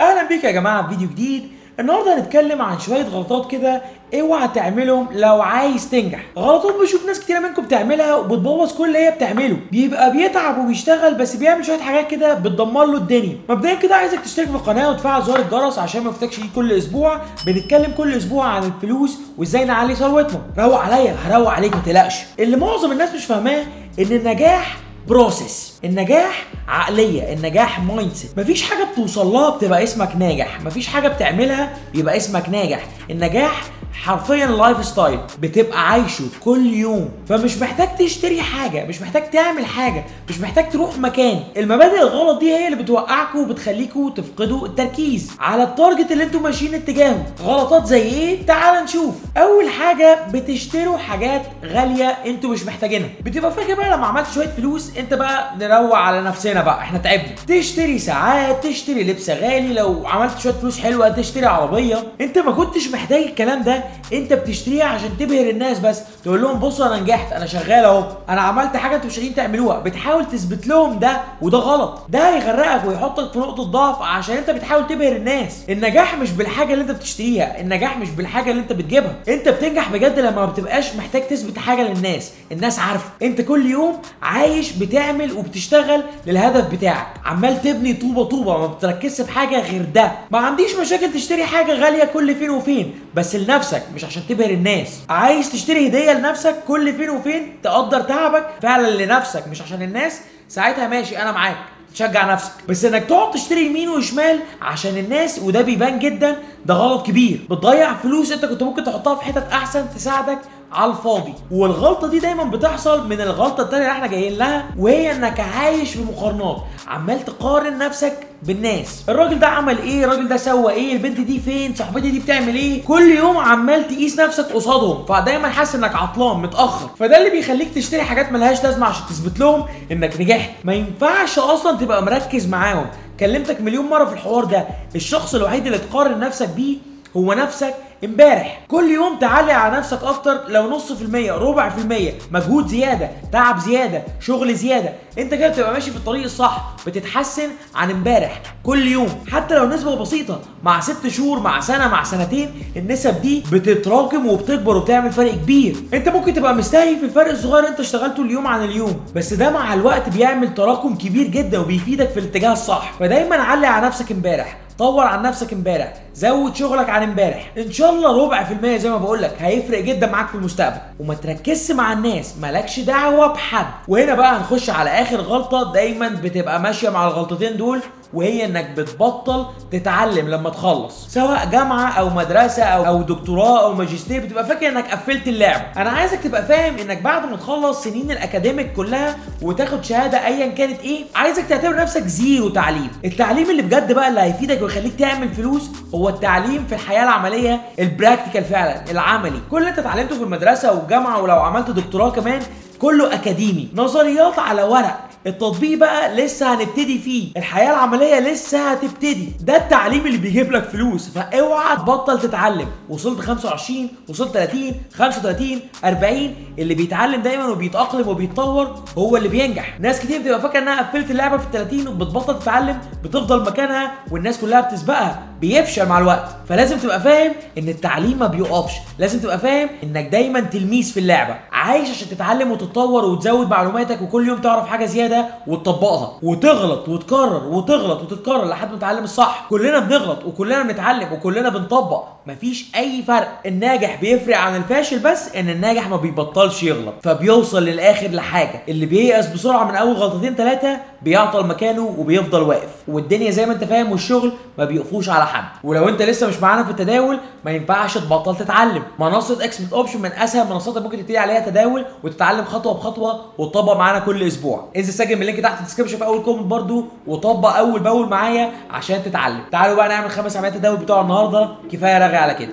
أهلا بيك يا جماعة في فيديو جديد. النهارده هنتكلم عن شوية غلطات كده اوعى تعملهم لو عايز تنجح. غلطات بشوف ناس كتير منكم بتعملها وبتبوظ كل اللي هي بتعمله. بيبقى بيتعب وبيشتغل بس بيعمل شوية حاجات كده بتدمر له الدنيا. مبدئيا كده عايزك تشترك في القناة وتفعل زر الجرس عشان ما يفوتكش كل أسبوع. بنتكلم كل أسبوع عن الفلوس وإزاي نعلي ثروتنا. روق عليا هروق عليك ما تقلقش. اللي معظم الناس مش فاهماه إن النجاح process النجاح عقلية النجاح mindset مفيش حاجة بتوصل لها بتبقى اسمك ناجح. مفيش حاجة بتعملها يبقى اسمك ناجح. النجاح حرفيا lifestyle بتبقى عايشه كل يوم. فمش محتاج تشتري حاجة مش محتاج تعمل حاجة مش محتاج تروح مكان. المبادئ الغلط دي هي اللي بتوقعكم وبتخليكم تفقدوا التركيز على ال target اللي أنتم ماشيين اتجاهه. غلطات زي إيه؟ تعال نشوف. أول حاجة بتشتروا حاجات غالية أنتوا مش محتاجينها. بتبقى فاكر بقى لما عملت شوية فلوس انت بقى نروق على نفسنا بقى إحنا تعبنا. تشتري ساعات تشتري لبس غالي لو عملت شوية فلوس حلوة تشتري عربية. انت ما كنتش محتاج الكلام ده. انت بتشتريها عشان تبهر الناس بس. تقول لهم بصوا أنا نجحت أنا شغال اهو أنا عملت حاجة أنتوا مش قادرين تعملوها. بتحاول تثبت لهم ده وده غلط. ده هيغرقك ويحطك في نقطة ضعف عشان انت بتحاول تبهر الناس. النجاح مش بالحاجة اللي انت بتشتريها النجاح مش بالحاجة اللي انت بتجيبها. انت بتنجح بجد لما ما بتبقاش محتاج تثبت حاجة للناس. الناس عارفة. انت كل يوم عايش بتعمل وبتشتغل للهدف بتاعك. عمال تبني طوبة طوبة ما بتركزش في حاجة غير ده. ما عنديش مشاكل تشتري حاجة غالية كل فين وفين بس لنفسك مش عشان تبهر الناس. عايز تشتري هدية لنفسك كل فين وفين تقدر تعبك فعلا لنفسك مش عشان الناس. ساعتها ماشي أنا معاك. تشجع نفسك. بس إنك تقعد تشتري يمين وشمال عشان الناس وده بيبان جدا. ده غلط كبير. بتضيع فلوس أنت كنت ممكن تحطها في حتت أحسن تساعدك على الفاضي. والغلطة دي دايما بتحصل من الغلطة التانية اللي إحنا جايين لها وهي إنك عايش في مقارنات. عمال تقارن نفسك بالناس. الراجل ده عمل إيه؟ الراجل ده سوى إيه؟ البنت دي فين؟ صاحبتي دي بتعمل إيه؟ كل يوم عمال تقيس نفسك قصادهم. فدايما حاسس إنك عطلان متأخر. فده اللي بيخليك تشتري حاجات ملهاش لازمة عشان تثبت لهم إنك نجحت. ما ينفعش أصلا تبقى مركز معاهم. كلمتك مليون مرة في الحوار ده. الشخص الوحيد اللي تقارن نفسك بيه هو نفسك امبارح. كل يوم تعلي على نفسك أكتر لو نص في المية ربع في المية. مجهود زيادة تعب زيادة شغل زيادة. انت كده بتبقى ماشي في الطريق الصح بتتحسن عن امبارح كل يوم حتى لو نسبة بسيطة مع ست شهور مع سنة مع سنتين النسب دي بتتراكم وبتكبر وبتعمل فرق كبير. انت ممكن تبقى مستهي في الفرق الصغير انت اشتغلته اليوم عن اليوم بس ده مع الوقت بيعمل تراكم كبير جدا وبيفيدك في الاتجاه الصح. فدايما علي على نفسك امبارح طور عن نفسك امبارح زود شغلك عن امبارح. إن شاء الله ربع في المية زي ما بقول لك هيفرق جدا معاك في المستقبل. وما تركزش مع الناس مالكش دعوة بحد. وهنا بقى هنخش على آخر غلطة دايما بتبقى ماشية مع الغلطتين دول وهي إنك بتبطل تتعلم لما تخلص. سواء جامعة أو مدرسة أو أو دكتوراه أو ماجستير بتبقى فاكر إنك قفلت اللعبه أنا عايزك تبقى فاهم إنك بعد ما تخلص سنين ال academic كلها وتاخد شهادة ايا كانت إيه عايزك تعتبر نفسك zero تعليم. التعليم اللي بجد بقى اللي هيفيدك ويخليك تعمل فلوس هو التعليم في الحياة العملية ال practical فعلا العملي. كل اللي أنت اتعلمته في المدرسة والجامعة ولو عملت دكتوراه كمان كله أكاديمي. نظريات على ورق. التطبيق بقى لسه هنبتدي فيه. الحياة العملية لسه هتبتدي. ده التعليم اللي بيجيب لك فلوس. فأوعى تبطل تتعلم. وصلت 25 وصلت 30 35 40 اللي بيتعلم دايما وبيتأقلم وبيتطور هو اللي بينجح. ناس كتير بتبقى فاكرة إنها قفلت اللعبة في ال 30 وبتبطل تتعلم بتفضل مكانها والناس كلها بتسبقها. بيفشل مع الوقت. فلازم تبقى فاهم إن التعليم ما بيقفش. لازم تبقى فاهم إنك دايما تلميذ في اللعبة. عايش عشان تتعلم وتتطور وتزود معلوماتك وكل يوم تعرف حاجة زيادة وتطبقها. وتغلط وتكرر وتغلط وتتكرر لحد ما تتعلم الصح. كلنا بنغلط وكلنا بنتعلم وكلنا بنطبق. مفيش أي فرق. الناجح بيفرق عن الفاشل بس إن الناجح ما بيبطلش يغلط. فبيوصل للآخر لحاجة. اللي بييأس بسرعة من أول غلطتين ثلاثة بيعطل مكانه وبيفضل واقف. والدنيا زي ما أنت فاهم والشغل ما بيقفوش على حد. ولو انت لسه مش معانا في التداول ما ينفعش تبطل تتعلم. منصة Expert Option من أسهل المنصات اللي ممكن تبتدي عليها تداول وتتعلم خطوة بخطوة وتطبق معانا كل أسبوع. انزل سجل من ال link تحت ال description في أول comment برضو وطبق أول بأول معايا عشان تتعلم. تعالوا بقى نعمل خمس عمليات تداول بتوع النهارده. كفاية رغي على كده.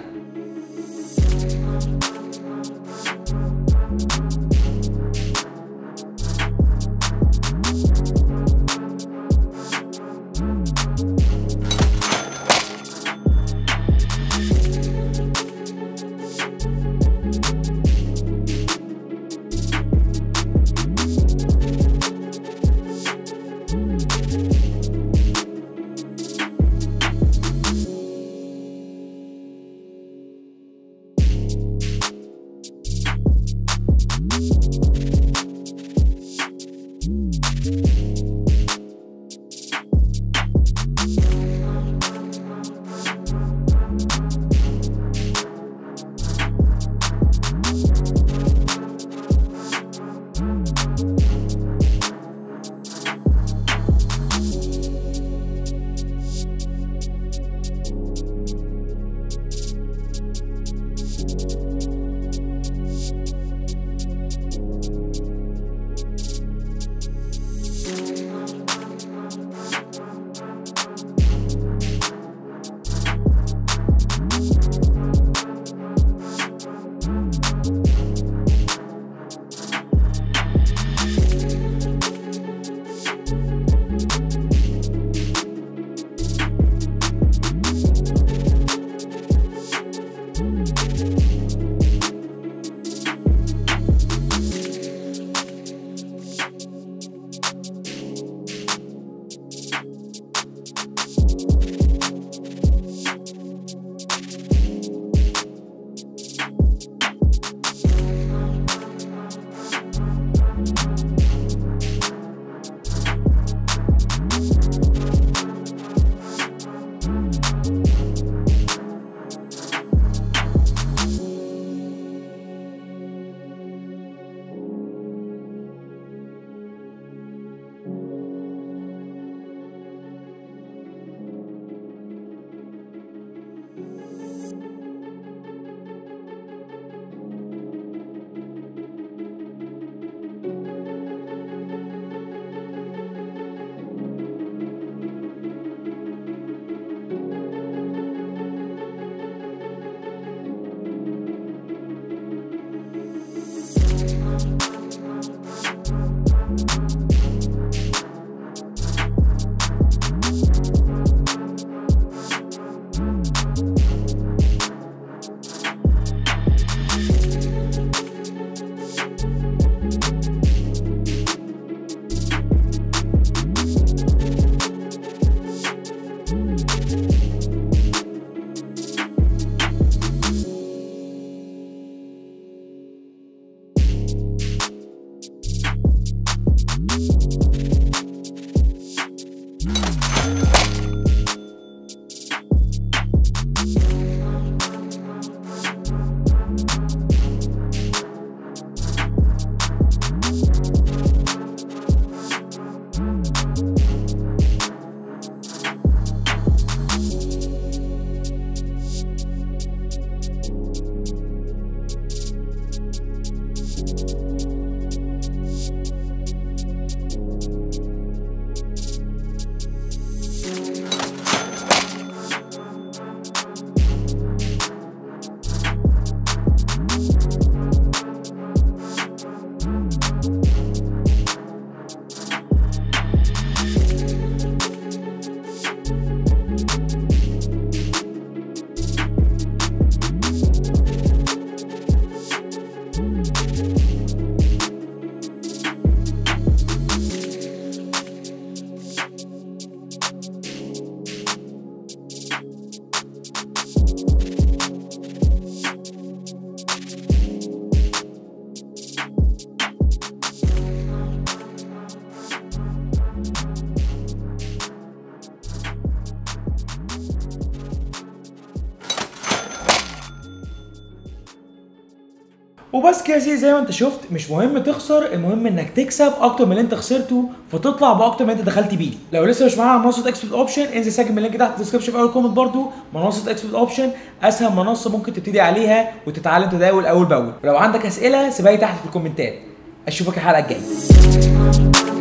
وبس كده زي ما انت شفت مش مهم تخسر المهم انك تكسب أكتر من اللي انت خسرته فتطلع باكتر من اللي انت دخلت بيه. لو لسه مش معانا منصة Expert Option انزل سجل من ال link تحت ال description في أول comment برضو. منصة Expert Option أسهل منصة ممكن تبتدي عليها وتتعلم تداول أول بأول. ولو عندك أسئلة سيبها تحت في ال comment ات. أشوفك الحلقة الجاية.